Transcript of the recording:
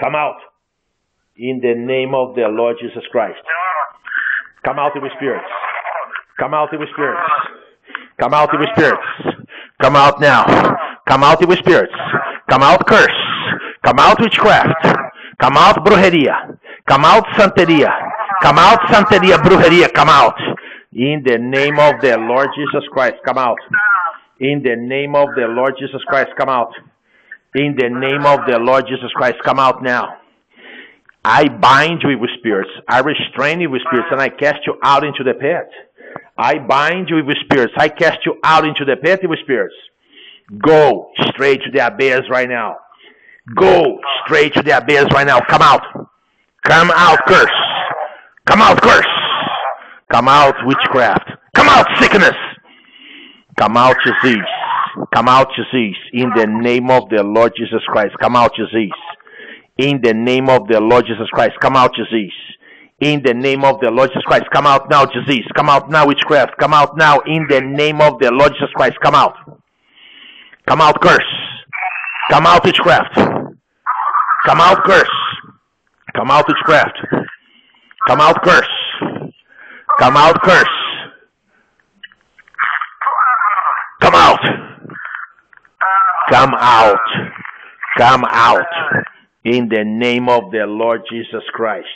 Come out. In the name of the Lord Jesus Christ. Come out, evil spirits. Come out, evil spirits. Come out, evil spirits. Come out now. Come out, evil spirits. Come out, curse. Come out, witchcraft. Come out, brujeria. Come out, santeria. Come out, santeria, brujeria. Come out. In the name of the Lord Jesus Christ. Come out. In the name of the Lord Jesus Christ. Come out. In the name of the Lord Jesus Christ. Come out now. I bind you with spirits. I restrain you with spirits and I cast you out into the pit. I bind you with spirits. I cast you out into the pit with spirits. Go straight to the abyss right now. Go straight to the abyss right now. Come out. Come out, curse. Come out, curse. Come out, witchcraft. Come out, sickness. Come out, disease. Come out, disease. In the name of the Lord Jesus Christ. Come out, disease. In the name of the Lord Jesus Christ. Come out, disease. In the name of the Lord Jesus Christ. Come out now, disease. Come out now, witchcraft. Come out now. In the name of the Lord Jesus Christ. Come out. Come out, curse. Come out, witchcraft. Come out, curse. Come out, witchcraft. Come out, curse. Come out, curse. Come out. Come out. Come out. In the name of the Lord Jesus Christ.